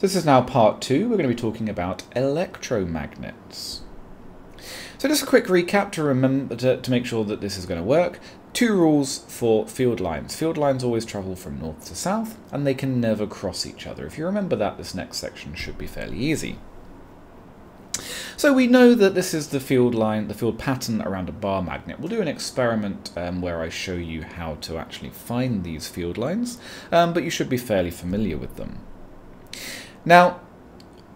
This is now part two. We're going to be talking about electromagnets. So just a quick recap to remember to, to make sure that this is going to work. Two rules for field lines. Field lines always travel from north to south, and they can never cross each other. If you remember that, this next section should be fairly easy. So we know that this is the field line, the field pattern around a bar magnet. We'll do an experiment um, where I show you how to actually find these field lines, um, but you should be fairly familiar with them. Now,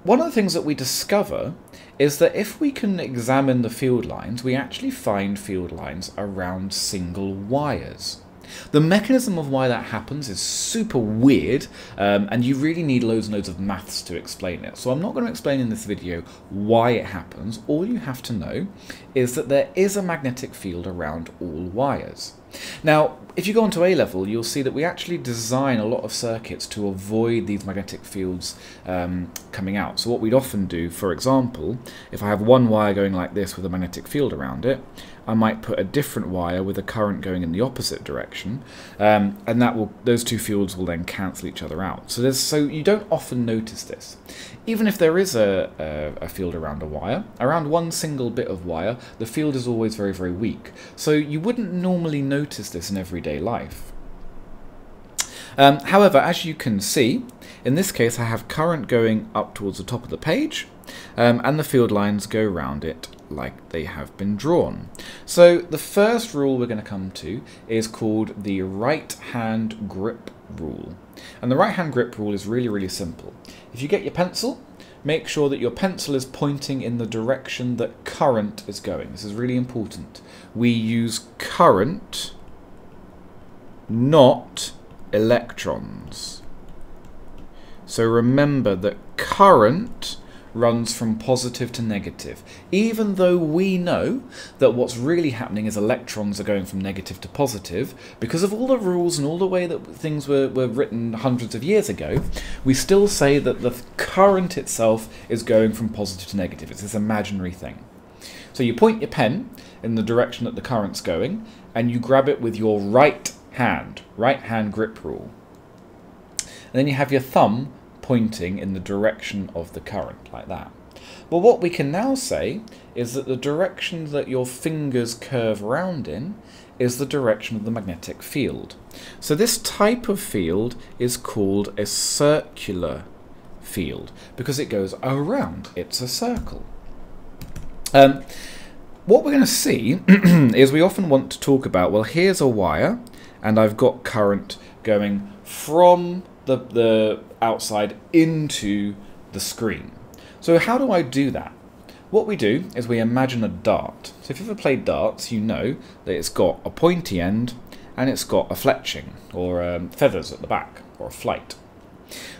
one of the things that we discover is that if we can examine the field lines, we actually find field lines around single wires. The mechanism of why that happens is super weird, um, and you really need loads and loads of maths to explain it. So I'm not going to explain in this video why it happens. All you have to know is that there is a magnetic field around all wires. Now, if you go onto A level, you'll see that we actually design a lot of circuits to avoid these magnetic fields um, coming out. So what we'd often do, for example, if I have one wire going like this with a magnetic field around it, I might put a different wire with a current going in the opposite direction, um, and that will those two fields will then cancel each other out. So there's so you don't often notice this. Even if there is a, a, a field around a wire, around one single bit of wire, the field is always very, very weak. So you wouldn't normally notice this in everyday life. Um, however, as you can see, in this case I have current going up towards the top of the page, um, and the field lines go around it like they have been drawn. So the first rule we're going to come to is called the right hand grip rule. And the right hand grip rule is really, really simple. If you get your pencil, make sure that your pencil is pointing in the direction that current is going. This is really important. We use current, not electrons. So remember that current runs from positive to negative, even though we know that what's really happening is electrons are going from negative to positive, because of all the rules and all the way that things were, were written hundreds of years ago, we still say that the current itself is going from positive to negative. It's this imaginary thing. So you point your pen in the direction that the current's going, and you grab it with your right hand, right hand grip rule. And then you have your thumb pointing in the direction of the current, like that. Well, what we can now say is that the direction that your fingers curve round in is the direction of the magnetic field. So this type of field is called a circular field because it goes around. It's a circle. Um, what we're going to see is we often want to talk about, well, here's a wire and I've got current going from the, the outside into the screen. So how do I do that? What we do is we imagine a dart. So if you've ever played darts, you know that it's got a pointy end and it's got a fletching, or um, feathers at the back, or a flight.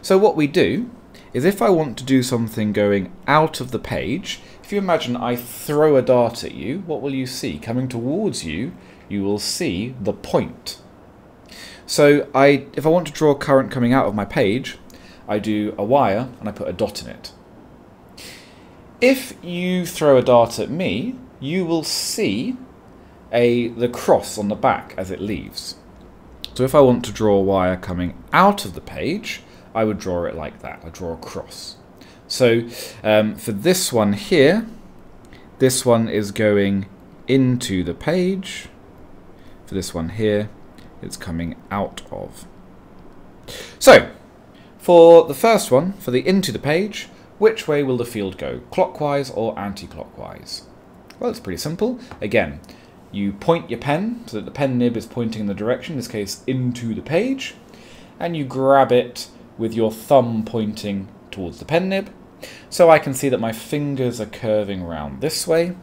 So what we do is if I want to do something going out of the page, if you imagine I throw a dart at you, what will you see? Coming towards you, you will see the point. So I, if I want to draw current coming out of my page, I do a wire and I put a dot in it. If you throw a dart at me, you will see a the cross on the back as it leaves. So if I want to draw a wire coming out of the page, I would draw it like that. I draw a cross. So um, for this one here, this one is going into the page. For this one here, it's coming out of. So, for the first one, for the into the page, which way will the field go, clockwise or anti-clockwise? Well, it's pretty simple. Again, you point your pen so that the pen nib is pointing in the direction, in this case into the page, and you grab it with your thumb pointing towards the pen nib. So I can see that my fingers are curving round this way,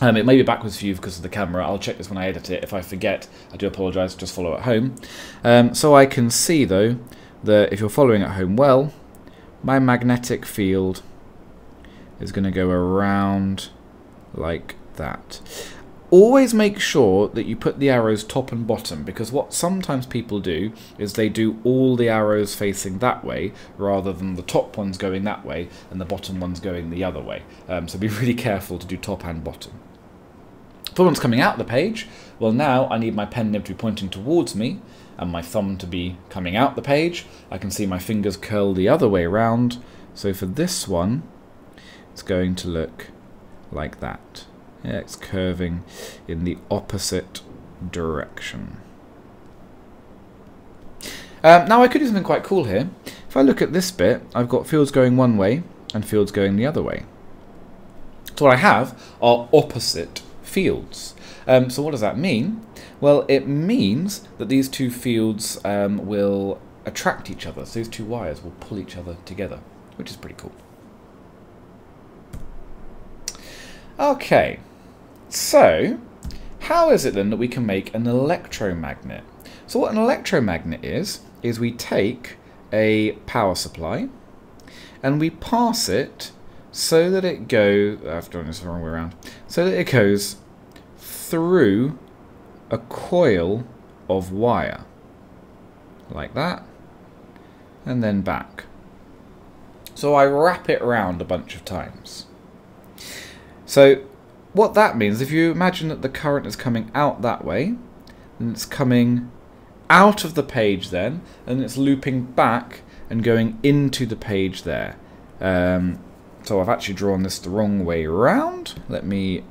um, it may be backwards for you because of the camera. I'll check this when I edit it. If I forget, I do apologise. Just follow at home. Um, so I can see, though, that if you're following at home well, my magnetic field is going to go around like that. Always make sure that you put the arrows top and bottom because what sometimes people do is they do all the arrows facing that way rather than the top ones going that way and the bottom ones going the other way. Um, so be really careful to do top and bottom. For one's coming out the page, well now I need my pen nib to be pointing towards me and my thumb to be coming out the page. I can see my fingers curl the other way around. So for this one, it's going to look like that. Yeah, it's curving in the opposite direction. Um, now I could do something quite cool here. If I look at this bit, I've got fields going one way and fields going the other way. So what I have are opposite fields. Um, so what does that mean? Well, it means that these two fields um, will attract each other. So these two wires will pull each other together, which is pretty cool. Okay, so how is it then that we can make an electromagnet? So what an electromagnet is, is we take a power supply and we pass it so that it goes, I've done this the wrong way around, so that it goes through a coil of wire, like that, and then back. So I wrap it around a bunch of times. So what that means, if you imagine that the current is coming out that way, and it's coming out of the page then, and it's looping back and going into the page there. Um, so I've actually drawn this the wrong way around. Let me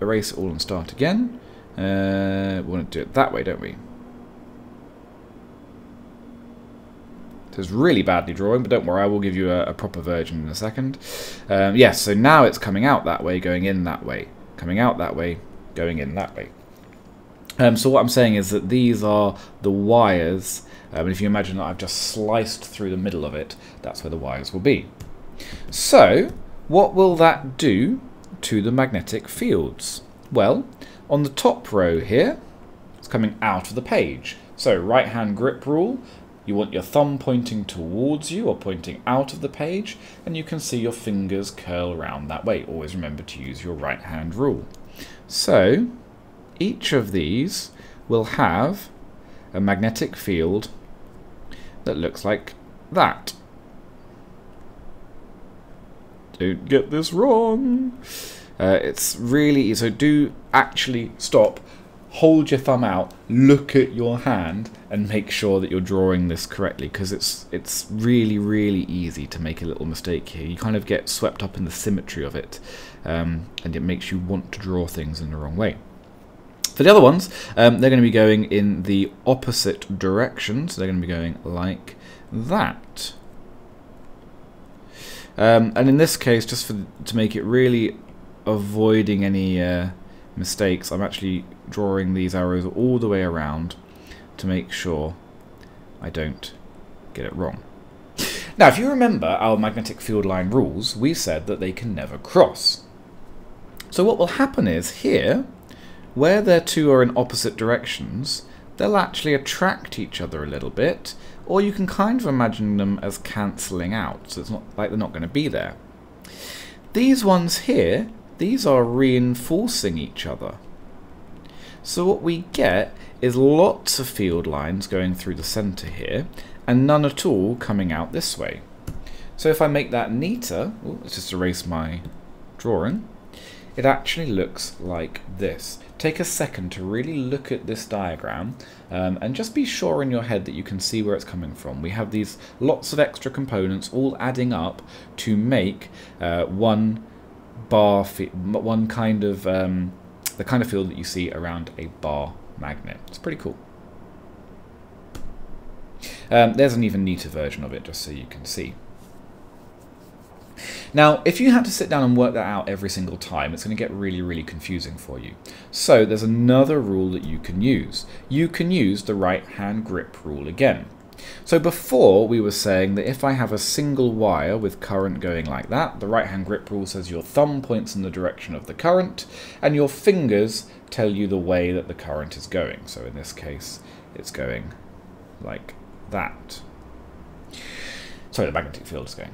erase it all and start again. Uh, we want to do it that way, don't we? It's really badly drawing, but don't worry, I will give you a, a proper version in a second. Um, yes, so now it's coming out that way, going in that way. Coming out that way, going in that way. Um, so what I'm saying is that these are the wires, um, if you imagine that I've just sliced through the middle of it, that's where the wires will be. So, what will that do to the magnetic fields? Well, on the top row here, it's coming out of the page. So, right hand grip rule, you want your thumb pointing towards you or pointing out of the page, and you can see your fingers curl around that way. Always remember to use your right hand rule. So, each of these will have a magnetic field that looks like that. Don't get this wrong. Uh, it's really so. Do actually stop, hold your thumb out, look at your hand, and make sure that you're drawing this correctly because it's it's really really easy to make a little mistake here. You kind of get swept up in the symmetry of it, um, and it makes you want to draw things in the wrong way. For the other ones, um, they're going to be going in the opposite direction, so they're going to be going like that. Um, and in this case, just for to make it really avoiding any uh, mistakes, I'm actually drawing these arrows all the way around to make sure I don't get it wrong. Now, if you remember our magnetic field line rules, we said that they can never cross. So what will happen is here, where their two are in opposite directions, they'll actually attract each other a little bit, or you can kind of imagine them as cancelling out, so it's not like they're not going to be there. These ones here, these are reinforcing each other. So what we get is lots of field lines going through the centre here, and none at all coming out this way. So if I make that neater, ooh, let's just erase my drawing, it actually looks like this. Take a second to really look at this diagram um, and just be sure in your head that you can see where it's coming from. We have these lots of extra components all adding up to make uh, one bar, one kind of, um, the kind of field that you see around a bar magnet. It's pretty cool. Um, there's an even neater version of it just so you can see. Now, if you had to sit down and work that out every single time, it's going to get really, really confusing for you. So there's another rule that you can use. You can use the right hand grip rule again. So before we were saying that if I have a single wire with current going like that, the right hand grip rule says your thumb points in the direction of the current and your fingers tell you the way that the current is going. So in this case, it's going like that. Sorry, the magnetic field is going.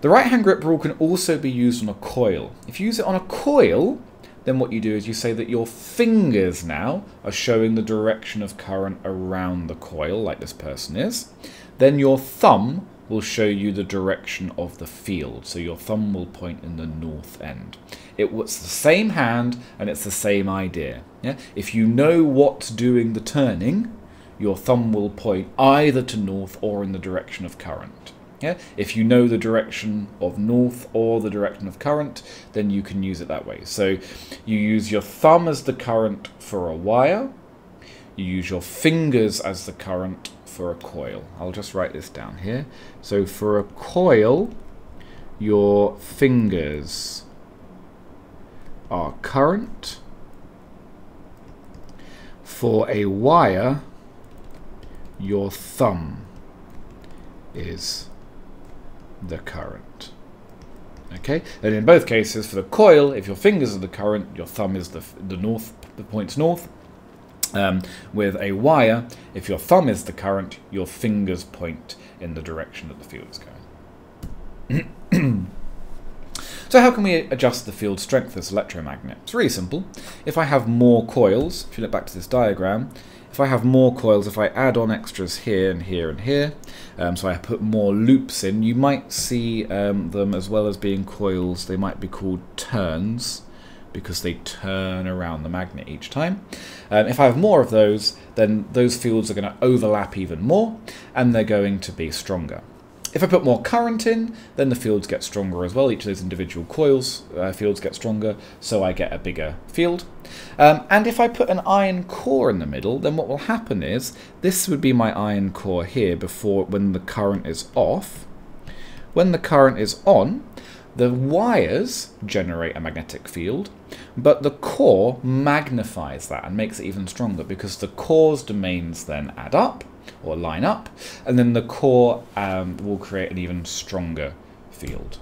The right hand grip rule can also be used on a coil. If you use it on a coil, then what you do is you say that your fingers now are showing the direction of current around the coil, like this person is. Then your thumb will show you the direction of the field. So your thumb will point in the north end. It's the same hand and it's the same idea. Yeah? If you know what's doing the turning, your thumb will point either to north or in the direction of current. Yeah? If you know the direction of north or the direction of current, then you can use it that way. So you use your thumb as the current for a wire, you use your fingers as the current for a coil. I'll just write this down here. So for a coil, your fingers are current. For a wire, your thumb is the current. Okay, and in both cases, for the coil, if your fingers are the current, your thumb is the, the north, the points north. Um, with a wire, if your thumb is the current, your fingers point in the direction that the field is going. so how can we adjust the field strength of this electromagnet? It's really simple. If I have more coils, if you look back to this diagram, if I have more coils, if I add on extras here and here and here, um, so I put more loops in, you might see um, them as well as being coils, they might be called turns because they turn around the magnet each time. Um, if I have more of those, then those fields are going to overlap even more, and they're going to be stronger. If I put more current in, then the fields get stronger as well. Each of those individual coils uh, fields get stronger, so I get a bigger field. Um, and if I put an iron core in the middle, then what will happen is, this would be my iron core here before when the current is off. When the current is on, the wires generate a magnetic field, but the core magnifies that and makes it even stronger because the core's domains then add up or line up, and then the core um, will create an even stronger field.